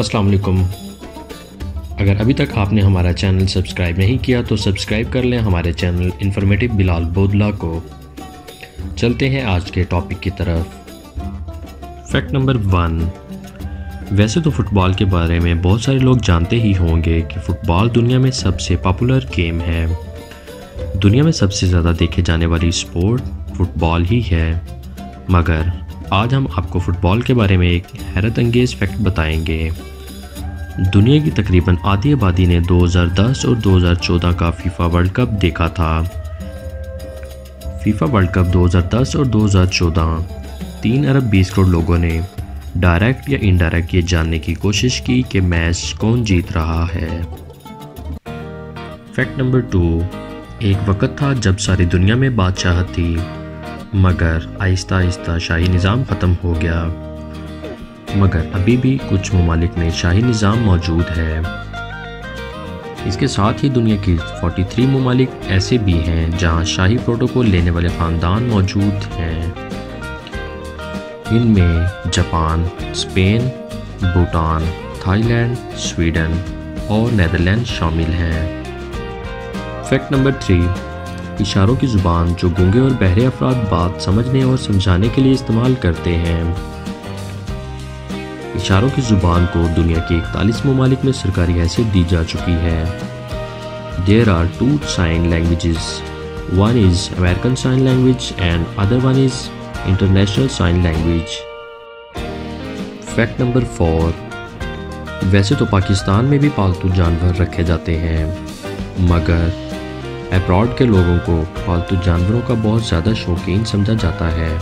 السلام علیکم۔ اگر ابھی تک آپ نے ہمارا چینل سبسکرائب نہیں کیا تو سبسکرائب کر لیں ہمارے چینل انفارمیٹو بلال بودلا کو۔ چلتے ہیں آج کے ٹاپک کی طرف۔ Fact number one. ویسے تو فٹ بال کے بارے میں بہت سارے لوگ جانتے ہی ہوں گے کہ فٹ بال دنیا میں سب سے پاپولر گیم ہے۔ دنیا میں سب سے زیادہ دیکھے جانے والی سپورٹ فٹ بال ہی ہے۔ مگر آج ہم آپ کو فٹ بال کے بارے میں ایک حیرت انگیز فیکٹ بتائیں گے۔ دنیا کی تقریباً آدھی آبادی نے دو ہزار دس اور دو ہزار چودہ کا فیفا ورلڈ کپ دیکھا تھا۔ فیفا ورلڈ کپ دو ہزار دس اور دو ہزار چودہ، تین ارب بیس کروڑ لوگوں نے ڈائریکٹ یا انڈائریکٹ یہ جاننے کی کوشش کی کہ میچ کون جیت رہا ہے۔ فیکٹ نمبر ٹو ایک وقت تھا جب ساری دنیا میں بادشاہت تھی۔ مگر آہستہ آہستہ شاہی نظام ختم ہو گیا۔ مگر ابھی بھی کچھ ممالک میں شاہی نظام موجود ہے۔ اس کے ساتھ ہی دنیا کی 43 ممالک ایسے بھی ہیں جہاں شاہی پروٹوکول لینے والے خاندان موجود ہیں۔ ان میں Japan Spain Bhutan Thailand Sweden اور نیدرلینڈ شامل ہیں۔ فیکٹ نمبر تھری اشاروں کی زبان جو گونگے اور بہرے افراد بات سمجھنے اور سمجھانے کے لیے استعمال کرتے ہیں۔ اشاروں کی زبان کو دنیا کے اکتالیس ممالک میں سرکاری حیثیت دی جا چکی ہے۔ There are two sign languages one is American sign language and other one is international sign language fact number four ویسے تو پاکستان میں بھی پالتو جانور رکھے جاتے ہیں، مگر اپراڈ کے لوگوں کو پالتو جانوروں کا بہت زیادہ شوقین سمجھا جاتا ہے۔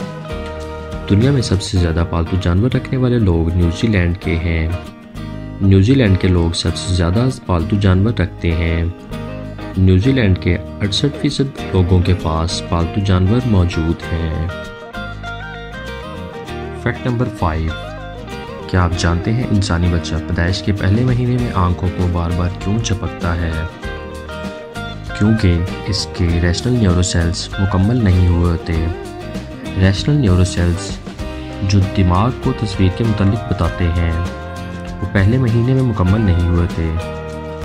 دنیا میں سب سے زیادہ پالتو جانور رکھنے والے لوگ نیوزی لینڈ کے ہیں۔ نیوزی لینڈ کے لوگ سب سے زیادہ پالتو جانور رکھتے ہیں۔ نیوزی لینڈ کے اڑسٹھ فیصد لوگوں کے پاس پالتو جانور موجود ہیں۔ فیکٹ نمبر فائیو کیا آپ جانتے ہیں انسانی بچہ پیدائش کے پہلے مہینے میں آنکھوں کو بار بار کیوں چپکتا ہے؟ کیونکہ اس کے ریشنل نیورو سیلز مکمل نہیں ہوئے ہوتے ریشنل نیورو سیلز جو دماغ کو تصویر کے متعلق بتاتے ہیں، وہ پہلے مہینے میں مکمل نہیں ہوئے تھے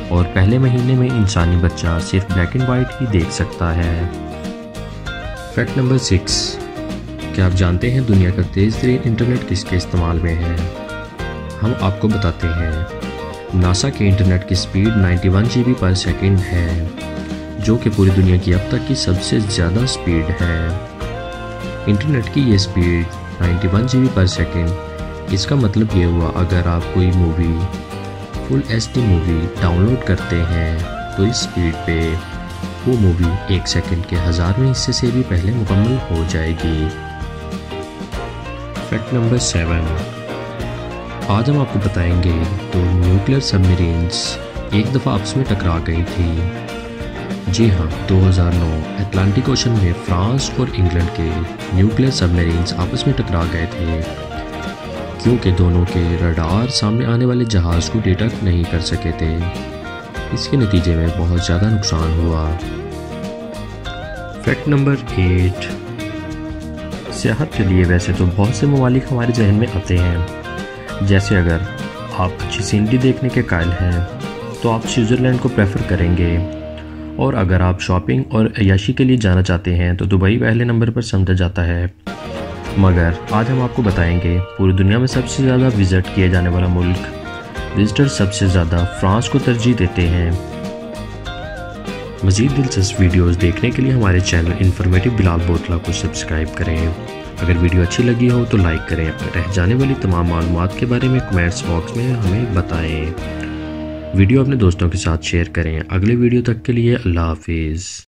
اور پہلے مہینے میں انسانی بچہ صرف بلیک اینڈ وائٹ ہی دیکھ سکتا ہے۔ فیکٹ نمبر سکس کیا آپ جانتے ہیں دنیا کا تیز ترین انٹرنیٹ کس کے استعمال میں ہے؟ ہم آپ کو بتاتے ہیں، ناسا کے انٹرنیٹ کی speed ninety one G B per second ہے۔ جو کہ پوری دنیا کی اب تک کی سب سے زیادہ سپیڈ ہے۔ انٹرنیٹ کی یہ speed 91 one G B per second اس کا مطلب یہ ہوا اگر آپ کوئی movie full S D movie download کرتے ہیں، تو اس سپیڈ پہ وہ مووی ایک سیکنڈ کے ہزارویں حصے سے بھی پہلے مکمل ہو جائے گی۔ فیکٹ نمبر سیون آج ہم آپ کو بتائیں گے تو نیوکلیر سب مرینس ایک دفعہ آپس میں ٹکرا گئی تھی جی ہاں دو ہزار نو، اٹلانٹک اوشن میں فرانس اور انگلینڈ کے نیوکلیر سب میرینس آپس میں ٹکرا گئے تھے۔ کیونکہ دونوں کے رڈار سامنے آنے والے جہاز کو ڈیٹیکٹ نہیں کر سکے تھے، اس کے نتیجے میں بہت زیادہ نقصان ہوا۔ فیکٹ نمبر ایٹ سیاحت کے لیے ویسے تو بہت سے ممالک ہمارے ذہن میں آتے ہیں۔ جیسے اگر آپ اچھی سینری دیکھنے کے قائل ہیں، تو آپ سوئٹزرلینڈ کو پریفر کریں گے۔ اور اگر آپ شاپنگ اور عیاشی کے لیے جانا چاہتے ہیں تو دبئی پہلے نمبر پر سمجھا جاتا ہے۔ مگر آج ہم آپ کو بتائیں گے پوری دنیا میں سب سے زیادہ وزٹ کیا جانے والا ملک۔ وزٹر سب سے زیادہ فرانس کو ترجیح دیتے ہیں۔ مزید دلچسپ ویڈیوز دیکھنے کے لیے ہمارے چینل انفارمیٹو بلال بوتلا کو سبسکرائب کریں۔ اگر ویڈیو اچھی لگی ہو تو لائک کریں۔ رہ جانے والی تمام معلومات کے بارے میں کمنٹس باکس میں ہمیں بتائیں۔ ویڈیو اپنے دوستوں کے ساتھ شیئر کریں۔ اگلے ویڈیو تک کے لیے اللہ حافظ۔